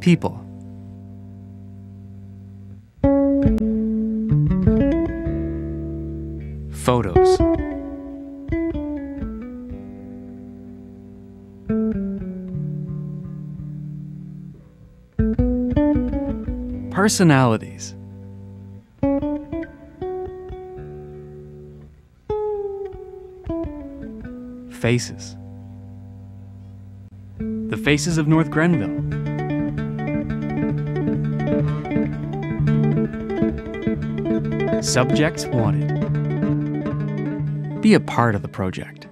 People. Photos. Personalities. Faces. The faces of North Grenville. Subjects wanted. Be a part of the project.